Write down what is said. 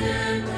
Amen.